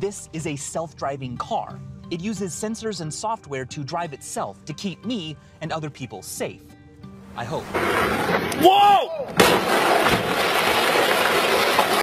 This is a self-driving car. It uses sensors and software to drive itself to keep me and other people safe. I hope.